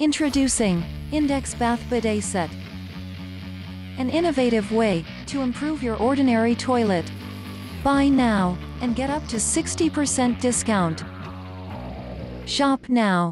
Introducing Index Bath Bidet Set. An innovative way to improve your ordinary toilet. Buy now and get up to 60% discount. Shop now.